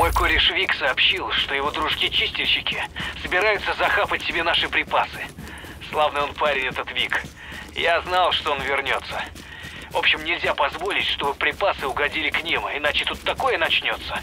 Мой кореш Вик сообщил, что его дружки-чистильщики собираются захапать себе наши припасы. Славный он парень этот Вик. Я знал, что он вернется. В общем, нельзя позволить, чтобы припасы угодили к ним, иначе тут такое начнется.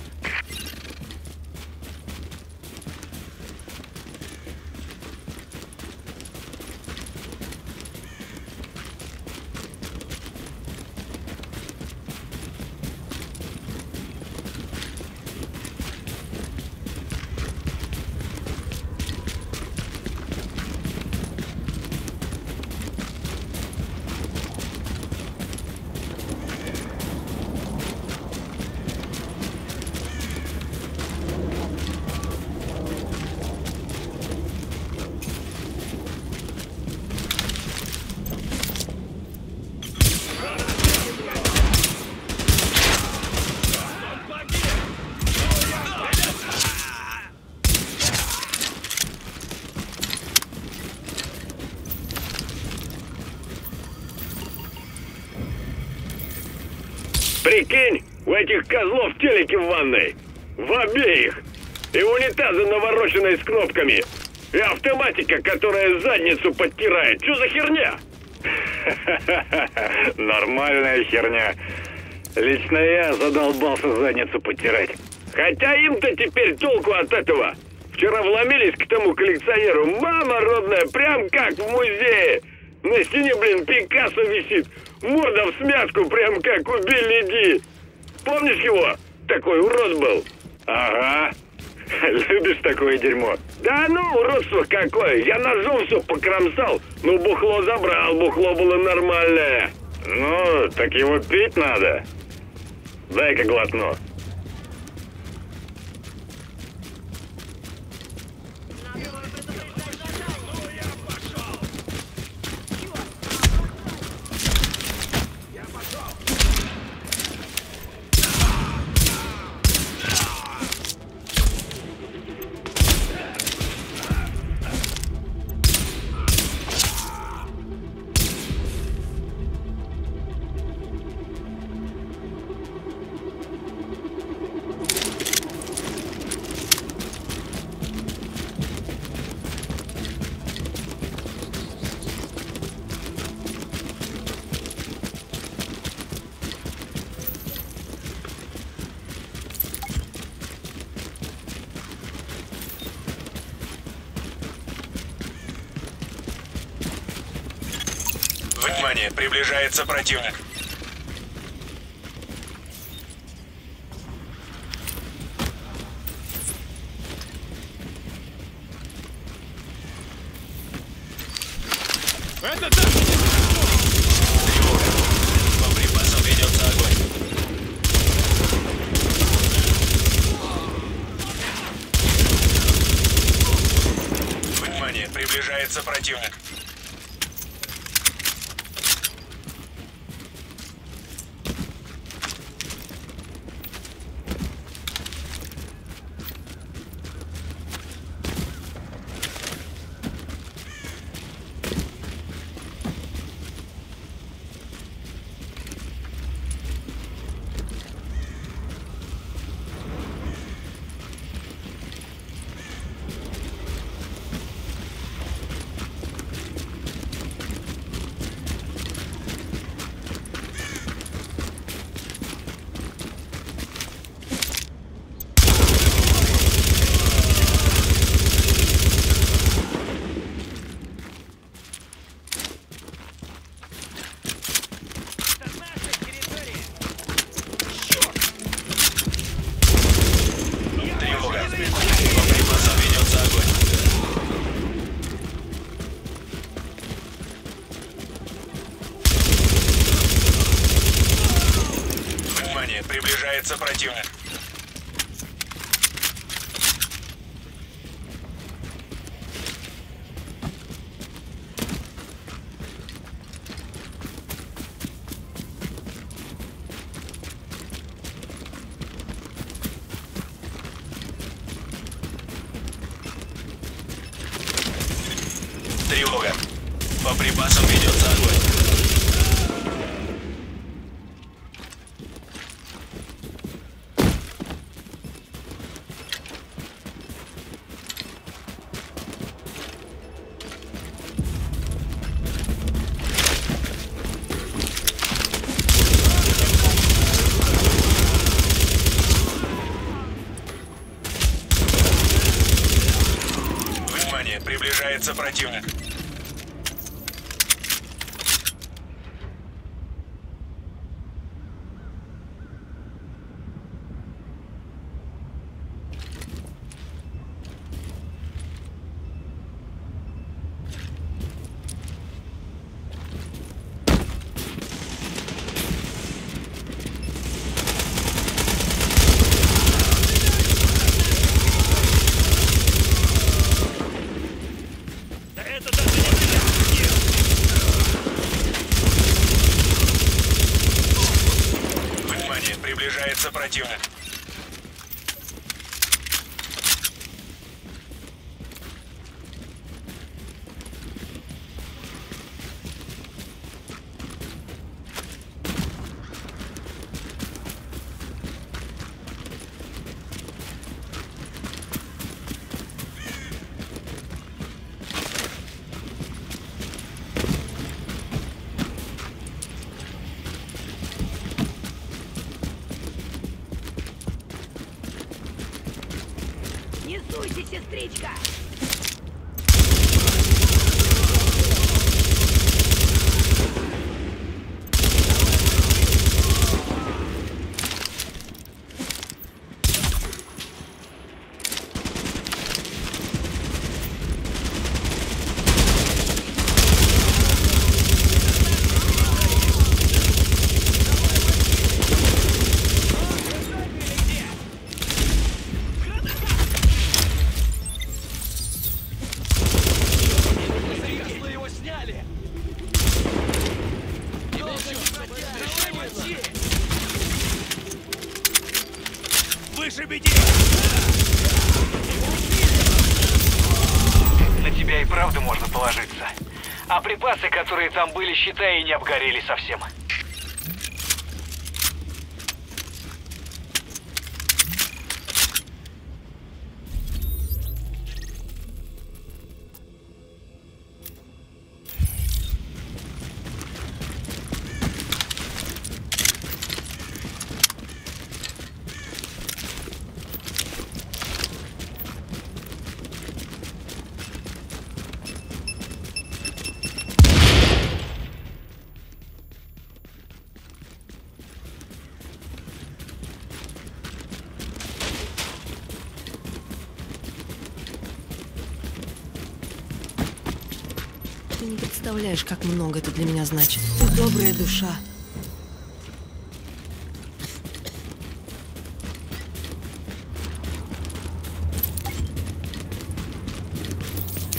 Ванной. В обеих. И унитазы навороченные с кнопками. И автоматика, которая задницу подтирает. Что за херня? Нормальная херня. Лично я задолбался задницу подтирать. Хотя им-то теперь толку от этого. Вчера вломились к тому коллекционеру. Мама родная, прям как в музее. На стене, блин, Пикассо висит. Морда в смятку, прям как у Билли Ди. Помнишь его? Такой урод был. Ага. Любишь такое дерьмо? Да ну, уродство какое. Я ножом все покромсал. Ну, бухло забрал, бухло было нормальное. Ну, так его пить надо. Дай-ка глотну. Приближается противник. siege guy. Положиться. А припасы, которые там были, считай, и не обгорели совсем. Ты не представляешь, как много это для меня значит. Ты добрая душа.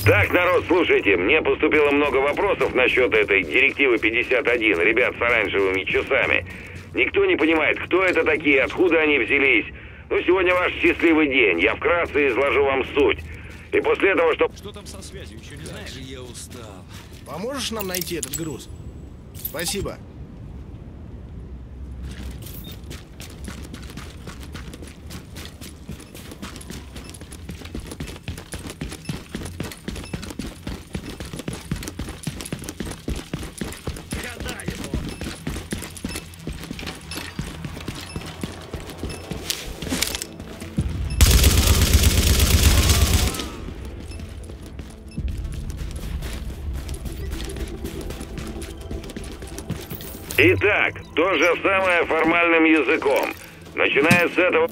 Так, народ, слушайте, мне поступило много вопросов насчет этой директивы 51, ребят с оранжевыми часами. Никто не понимает, кто это такие, откуда они взялись. Ну, сегодня ваш счастливый день, я вкратце изложу вам суть. И после этого, что... Поможешь нам найти этот груз? Спасибо. Итак, то же самое формальным языком. Начиная с этого...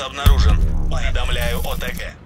обнаружен. Уведомляю ОТГ.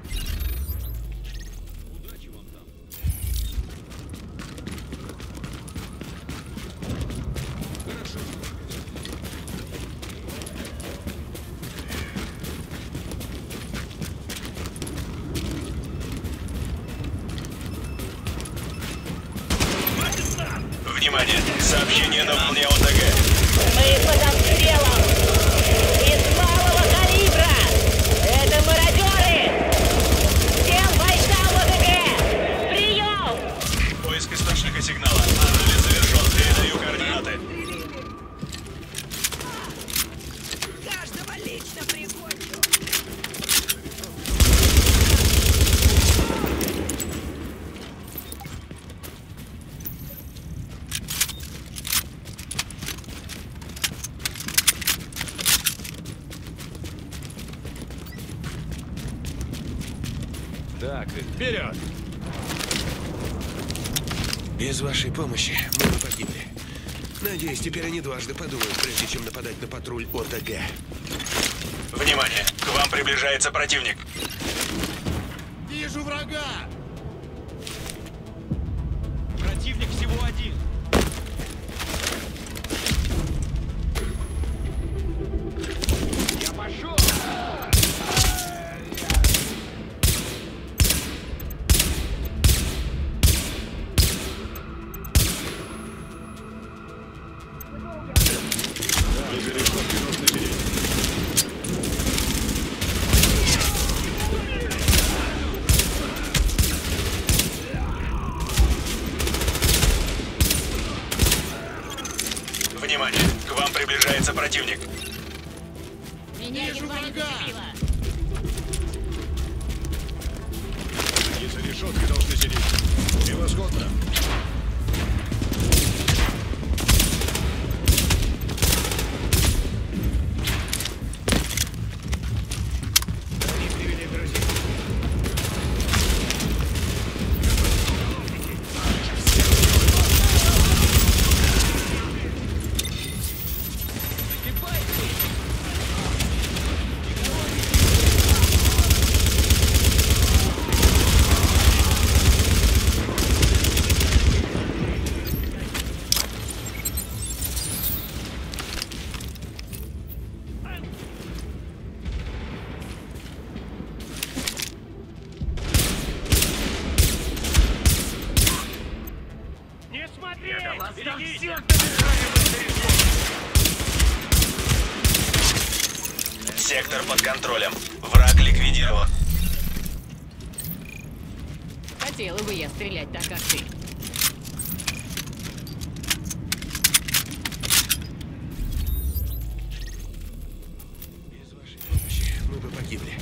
Так, вперед! Без вашей помощи мы бы погибли. Надеюсь, теперь они дважды подумают, прежде чем нападать на патруль ОТГ. Внимание! К вам приближается противник. Сектор под контролем. Враг ликвидирован. Хотела бы я стрелять так, как ты. Без вашей помощи мы бы погибли.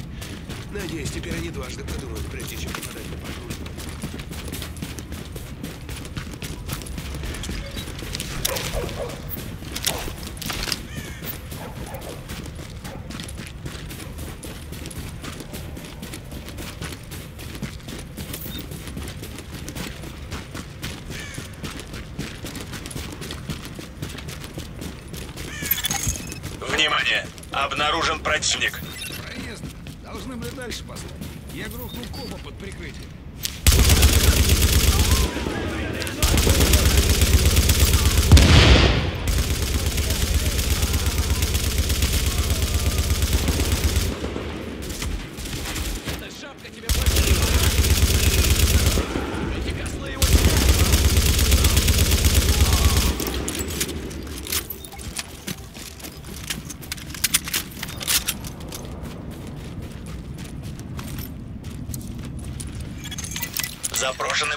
Надеюсь, теперь они дважды подумают, прежде чем нападать на патруль. Внимание! Обнаружен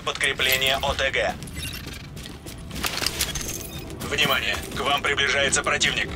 Запрошены подкрепления ОТГ. Внимание! К вам приближается противник.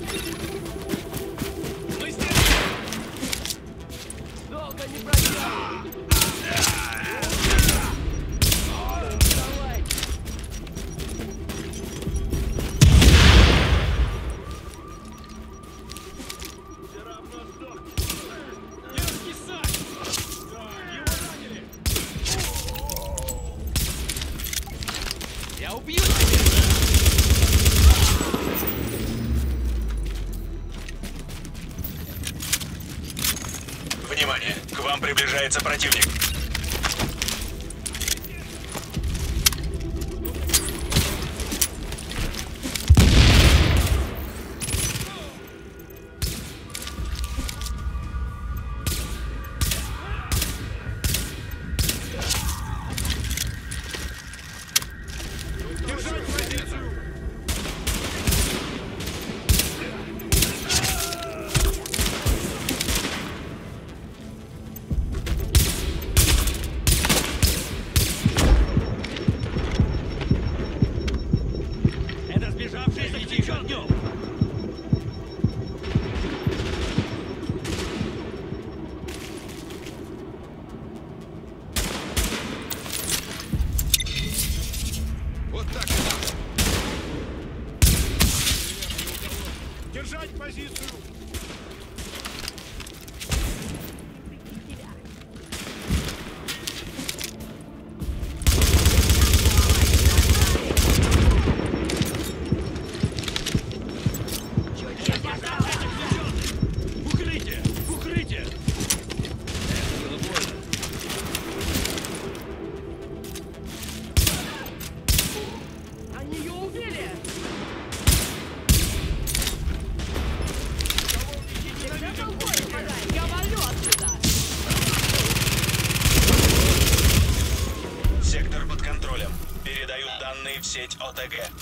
again.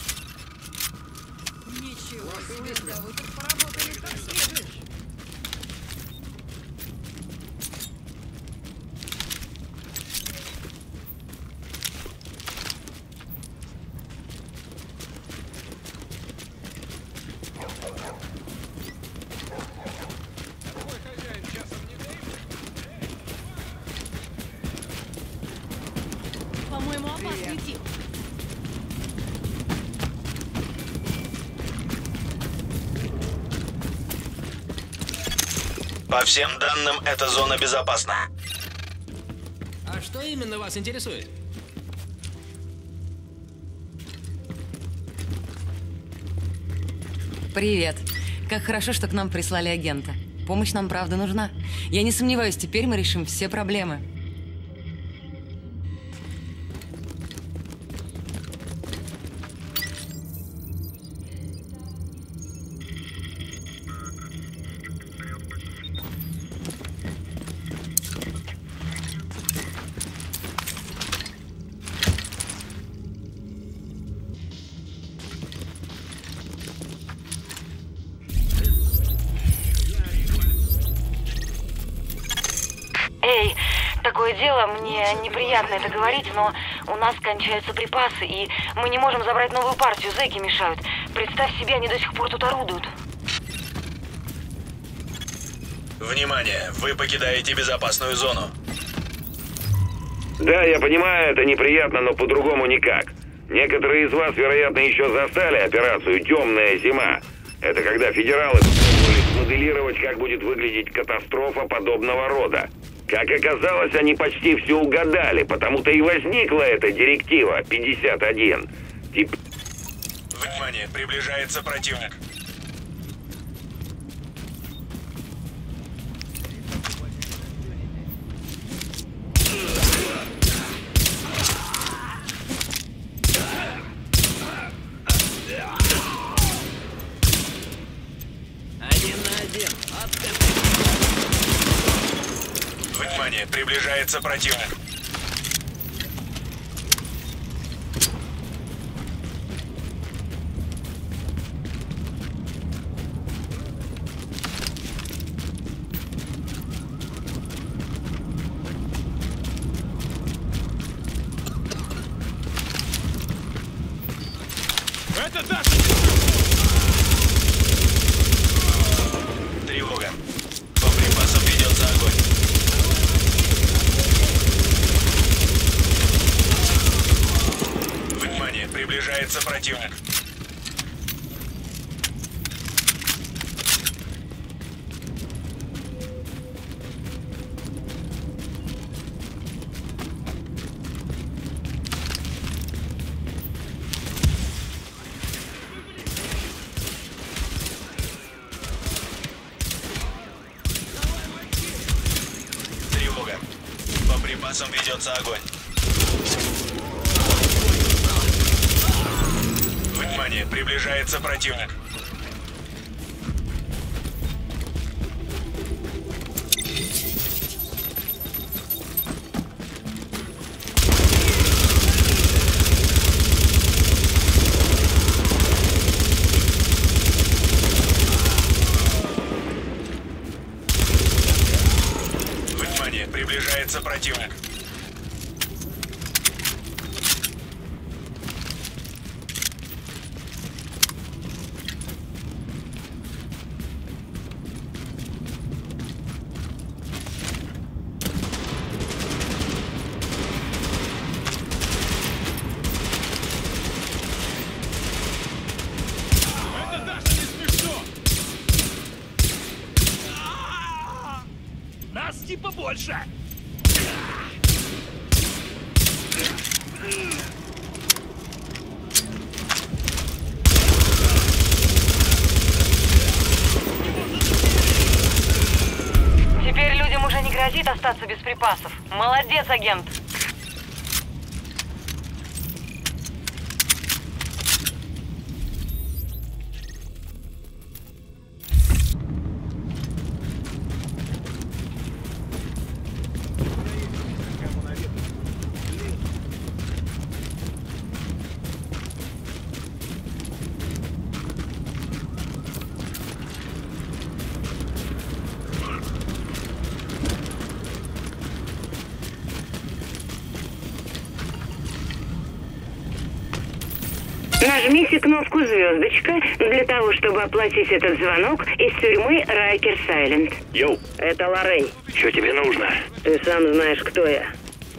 По всем данным, эта зона безопасна. А что именно вас интересует? Привет. Как хорошо, что к нам прислали агента. Помощь нам, правда, нужна. Я не сомневаюсь, теперь мы решим все проблемы. Кончаются припасы, и мы не можем забрать новую партию, зэки мешают. Представь себе, они до сих пор тут орудуют. Внимание! Вы покидаете безопасную зону. Да, я понимаю, это неприятно, но по-другому никак. Некоторые из вас, вероятно, еще застали операцию «Темная зима». Это когда федералы попробовали смоделировать, как будет выглядеть катастрофа подобного рода. Как оказалось, они почти все угадали, потому-то и возникла эта директива 51. Тип- Внимание! Приближается противник. Один на один. Внимание! Приближается противник. Приближается противник. Defesa, gente. Того, чтобы оплатить этот звонок из тюрьмы Райкер Сайленд. Йоу, Это Лоррей. что тебе нужно? Ты сам знаешь, кто я.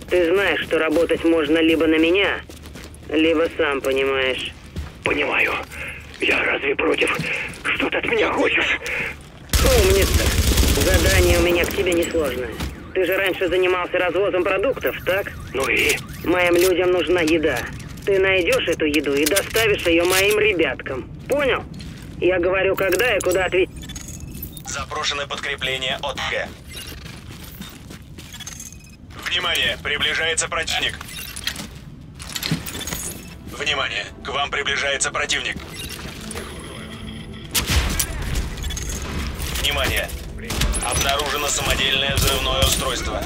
Ты знаешь, что работать можно либо на меня, либо сам понимаешь. Понимаю. Я разве против? Что ты от меня хочешь? Умница. Задание у меня к тебе несложное. Ты же раньше занимался развозом продуктов, так? Ну и? Моим людям нужна еда. Ты найдешь эту еду и доставишь ее моим ребяткам. Понял? Я говорю, когда и куда отвезти. Запрошено подкрепление от Г. Внимание, приближается противник. Внимание, к вам приближается противник. Внимание, обнаружено самодельное взрывное устройство.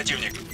Противник.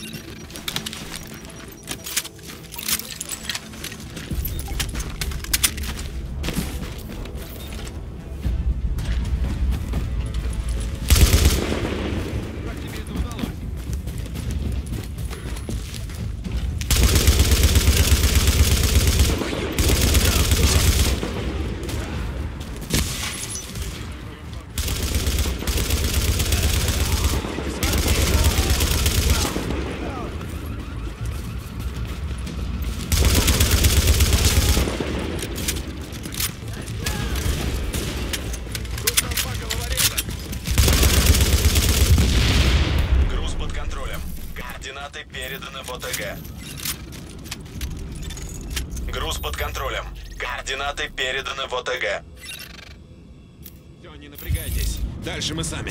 Мы сами.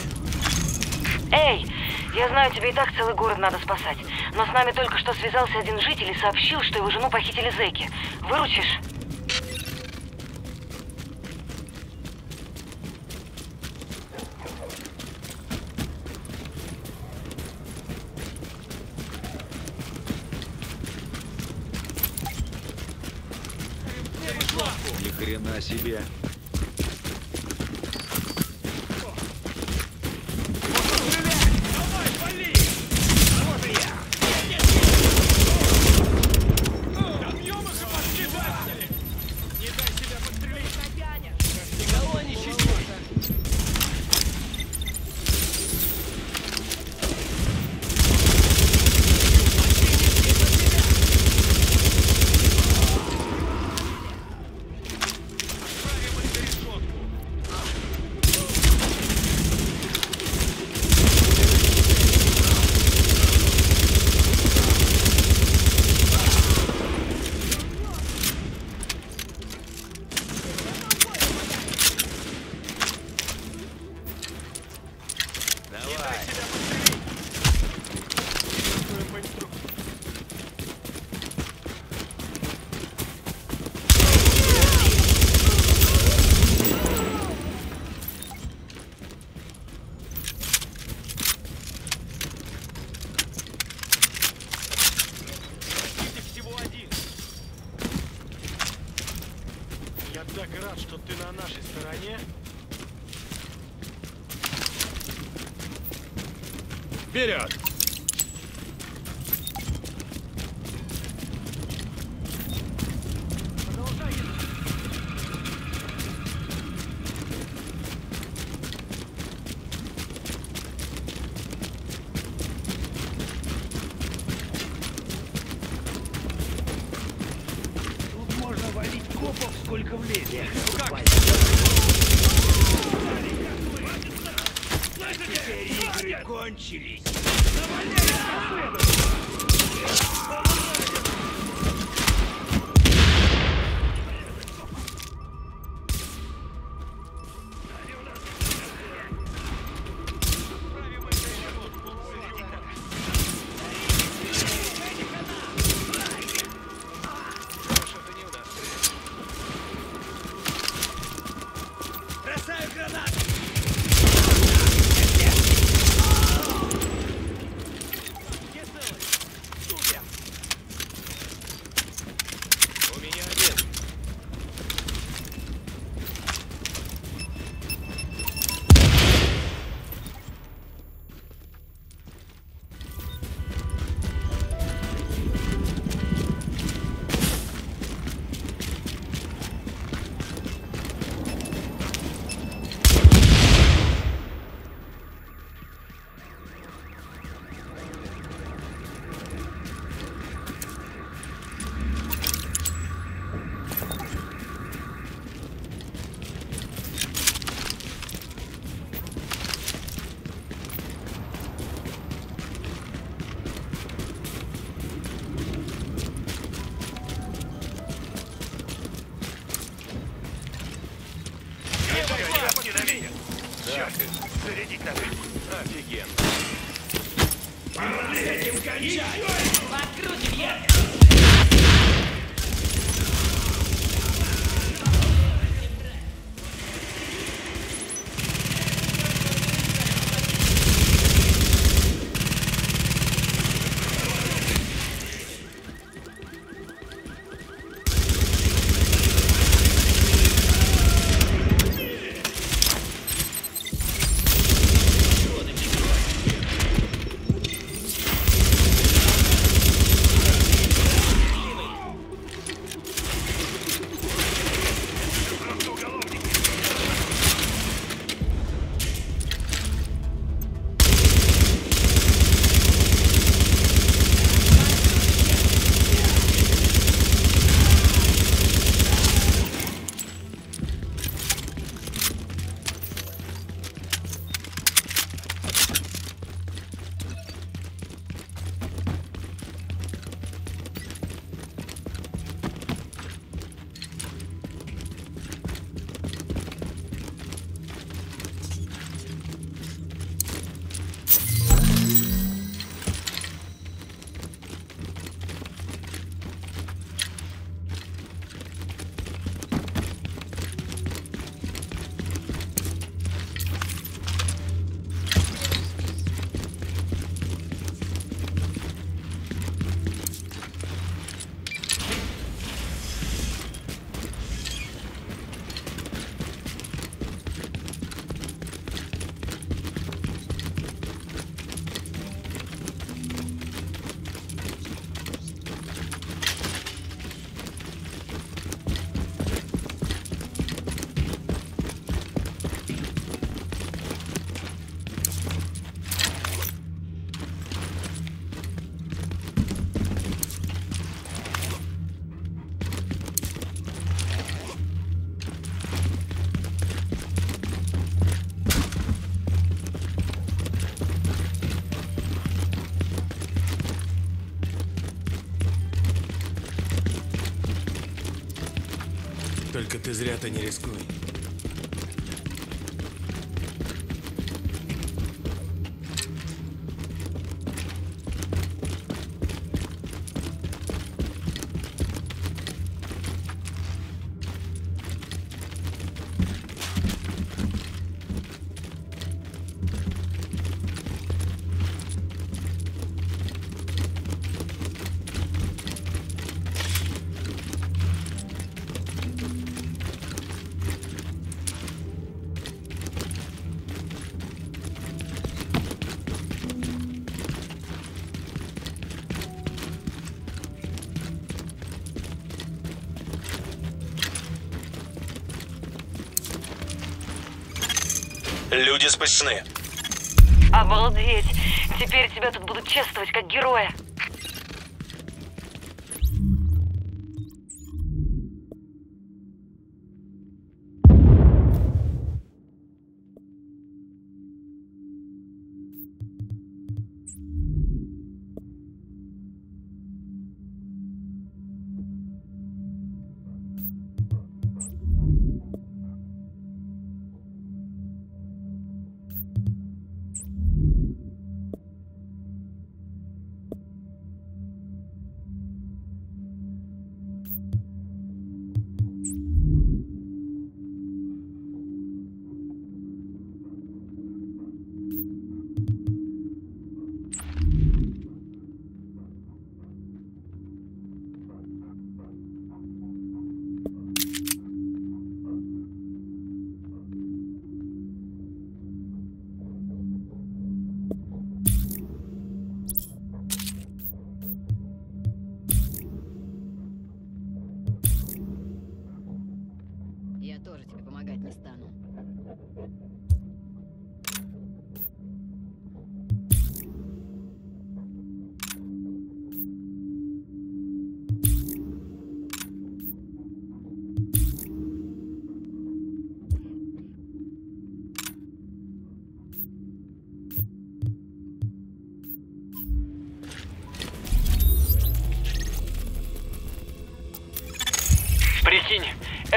Эй, я знаю, тебе и так целый город надо спасать. Но с нами только что связался один житель и сообщил, что его жену похитили зэки. Выручишь? Ни хрена себе. Кончились. Бросаю Только ты зря-то не рискуй. Спасены. Обалдеть! Теперь тебя тут будут чествовать как героя.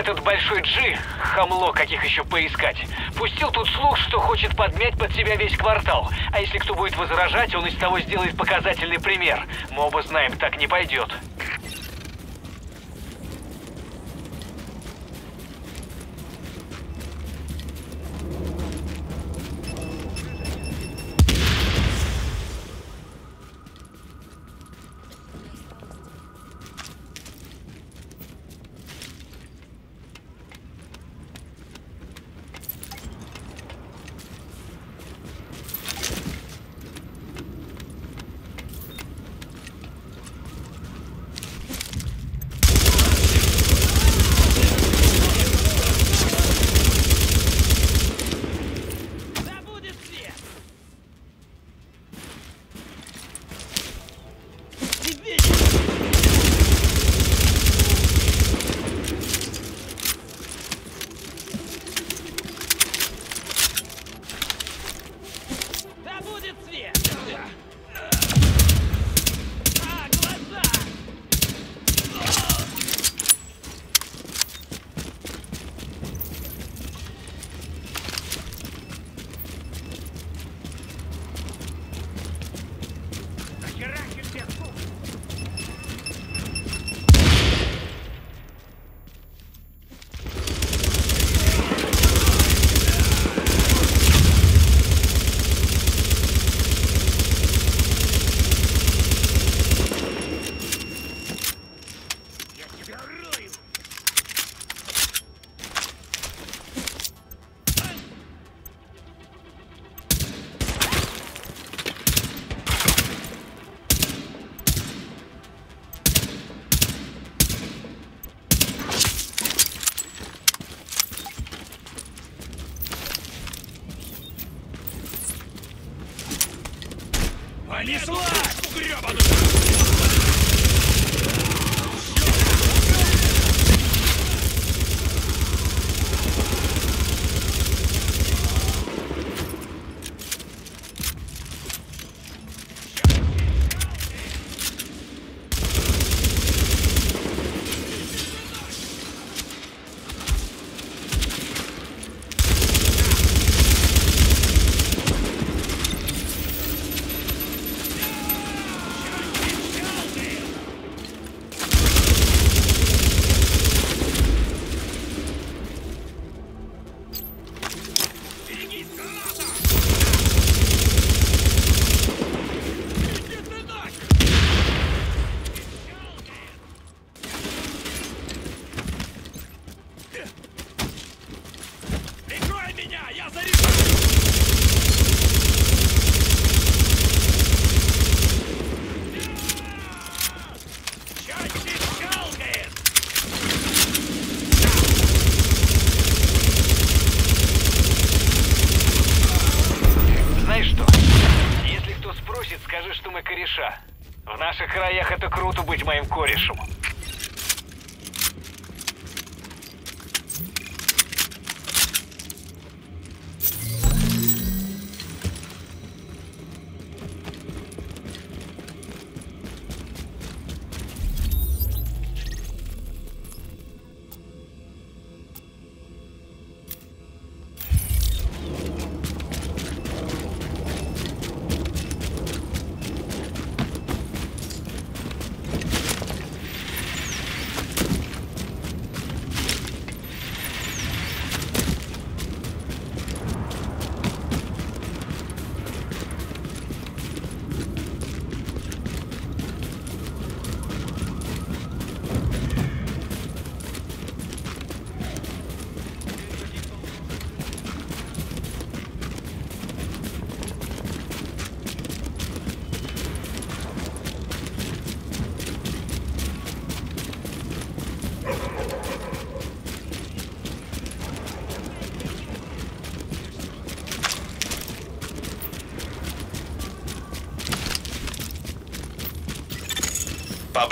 Этот большой Джи, хамло каких еще поискать, пустил тут слух, что хочет подмять под себя весь квартал. А если кто будет возражать, он из того сделает показательный пример. Мы оба знаем, так не пойдет.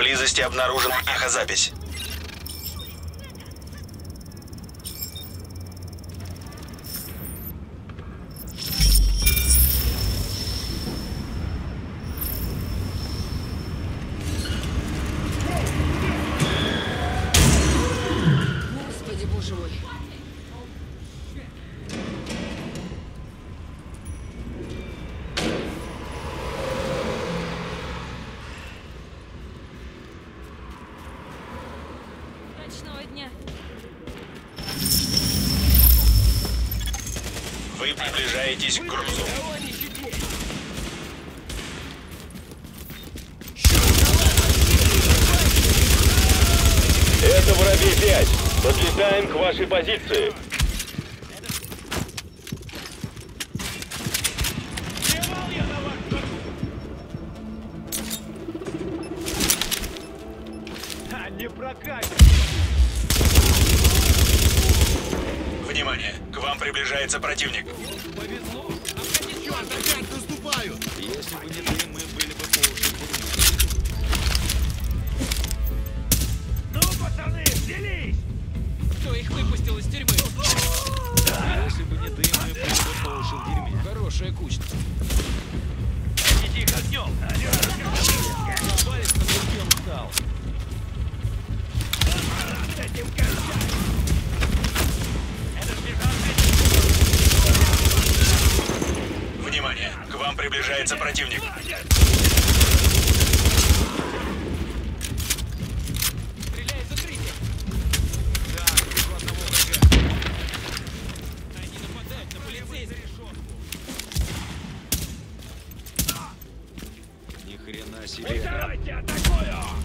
Поблизости обнаружена эхозапись. Позиции. Ни хрена себе.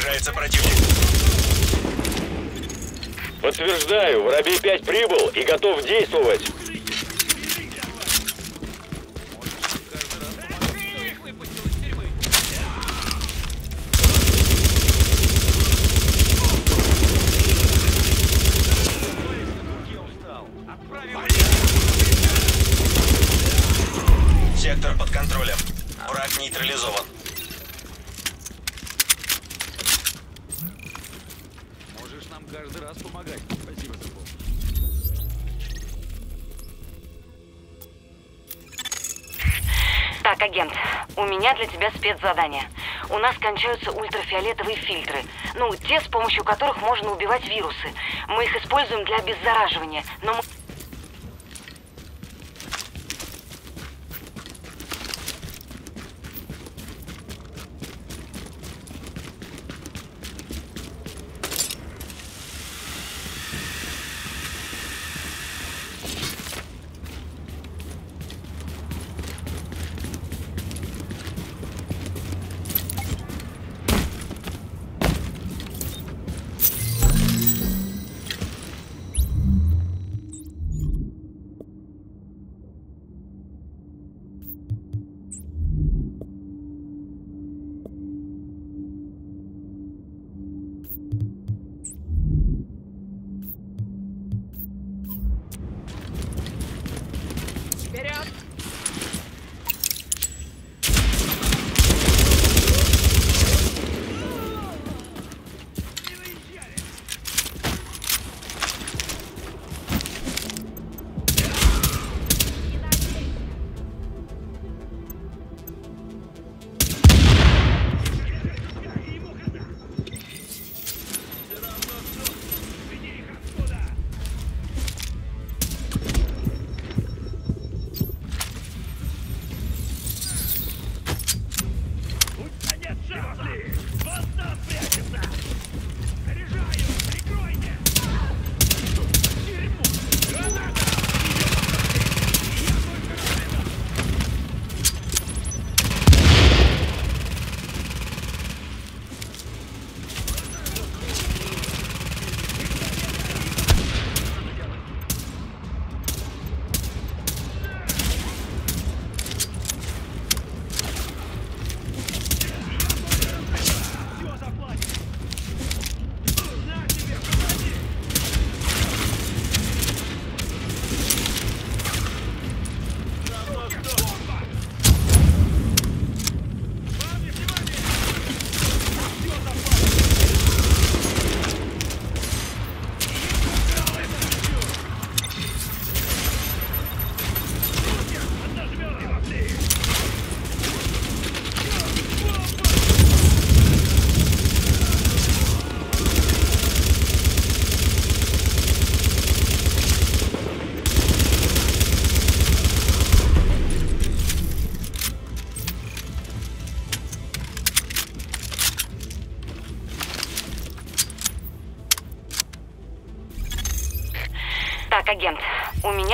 Приближается противник. Подтверждаю, Воробей-5 прибыл и готов действовать. Тебя спецзадание. У нас кончаются ультрафиолетовые фильтры. Ну, те, с помощью которых можно убивать вирусы. Мы их используем для обеззараживания. Но мы...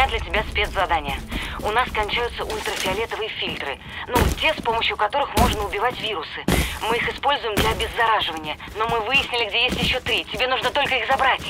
для тебя спецзадание. У нас кончаются ультрафиолетовые фильтры. Ну, те, с помощью которых можно убивать вирусы. Мы их используем для обеззараживания. Но мы выяснили, где есть еще три. Тебе нужно только их забрать.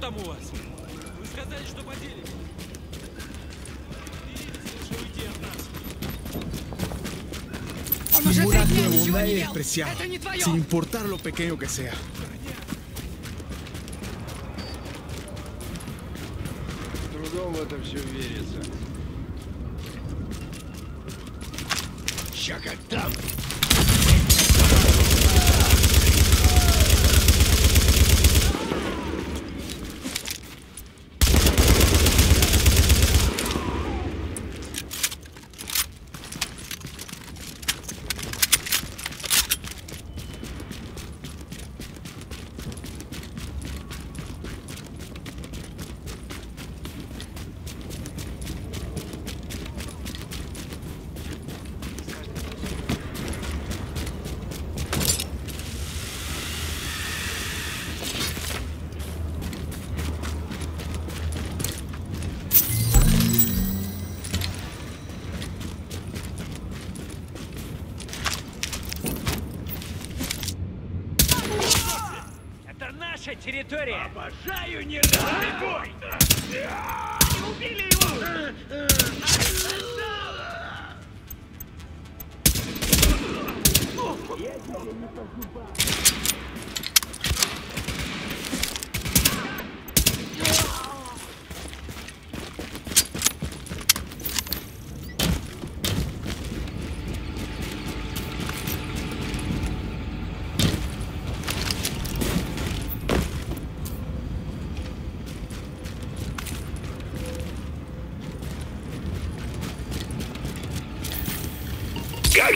Там у вас? Вы сказали, что нас. Un una una es despreciado, sin importar lo pequeño que sea. Трудом в это все верится. Ща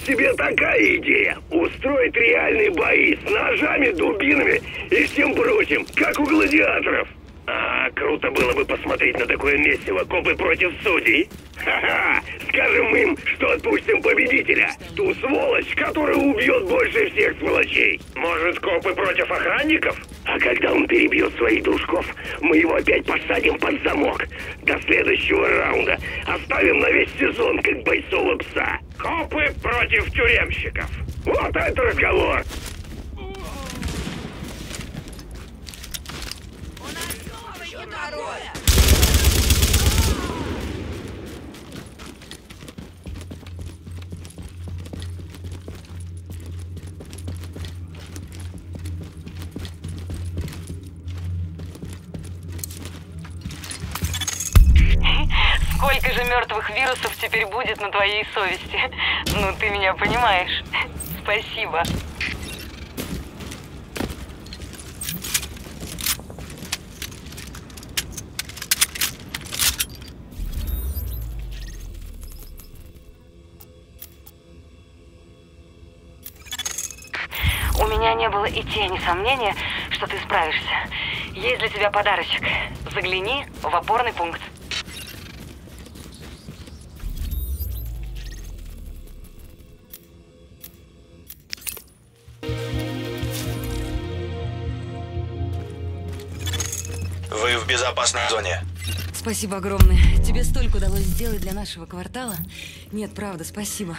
тебе такая идея? Устроить реальные бои с ножами, дубинами и всем прочим, как у гладиаторов. А, круто было бы посмотреть на такое месиво. Копы против судей. Ха-ха! Скажем им, что отпустим победителя. Ту сволочь, которая убьет больше всех сволочей. Может, копы против охранников? А когда он перебьет своих дружков, мы его опять посадим под замок. До следующего раунда. Оставим на весь сезон, как бойцового пса. Копы против тюремщиков. Вот это разговор. Же мертвых вирусов теперь будет на твоей совести? Ну, ты меня понимаешь. Спасибо. У меня не было и тени сомнения, что ты справишься. Есть для тебя подарочек. Загляни в опорный пункт. Безопасной зоне. Спасибо огромное. Тебе столько удалось сделать для нашего квартала. Нет, правда, спасибо.